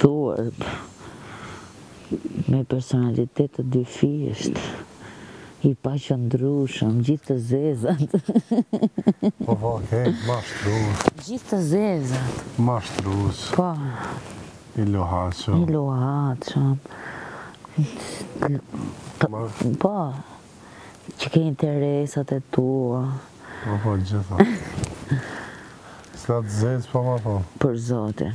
Turp. Me personalitet të dyfishtë. I paqëndrueshëm. Gjithë të zezat. Po po ke mashtrues. Gjithë të zezat. Mashtrues. Po. I luhatshëm. I luhatshëm. Po. Që ke interesat e tua. Po po gjitha. Sa të zeza po ma po. Për zotin.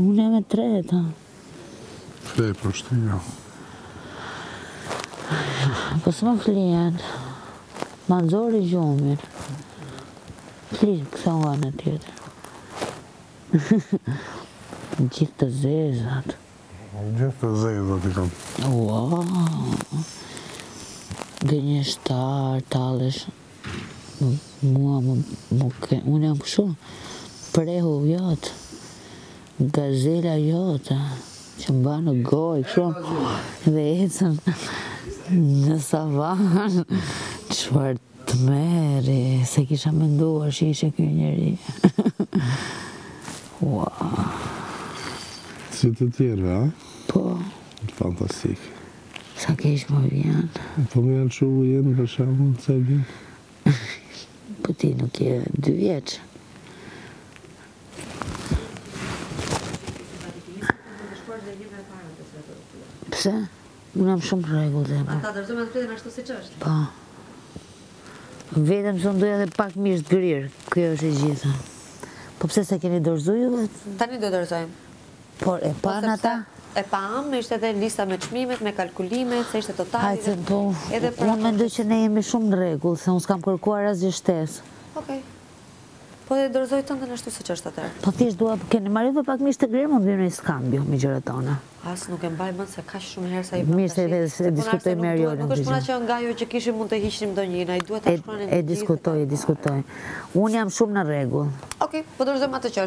Unë jam e treta. Fli pra shi jo. Po s'më flihet. Ma nxori gjumin. Fli kësaj nga ana tjetër. Gjithë të zezat. Gjithë të zezat i kam. Wow. Gënjështar, talëshë. Mua më më unë jam kështu preja jote gazela jote që mban në gojë kështu dhe ecën në savanë çfarë të meri se kisha menduar që ishe kjo njeri ua si të tjerë, a? po fantastik Sa keq më vjen. Po me alçu ujen për shembull, pse e bën? Po ti nuk je dy vjeç. Pse? Unë jam shumë në rregull dhe. Po. Ata dorëzojnë atë fletën ashtu siç është. Po. Vetëm se unë doja edhe pak mish të grirë. Kjo është e gjitha. Po pse s'e keni dorëzuar ju vetë? Tani do dorëzojmë. Por e panë ata? E pamë, ishte edhe lista me çmimet, me kalkulimet, se ishte totali dhe... Po, unë mendoj që ne jemi shumë në rregull, se unë s'kam kërkuar asgjë shtesë. Okej. Po e dorëzoj tënden ashtu siç është atëherë. Po thjesht thuaj, keni marrë dhe pak mish të grirë, mund të vijnë e shkëmbejmë me gjërat tona. As nuk e mbaj mend se ka shumë herë sa i përnë të shqipë. Mirë se e diskutoj me rjo në të gjithë. Nuk është puna që nga ajo që kishim mund të hiqnim ndonjë, na i duhet të shkruanim të gjithë. E diskutoj, e diskutoj. Unë jam shumë në rregull. Okej, po dorëzojmë atë që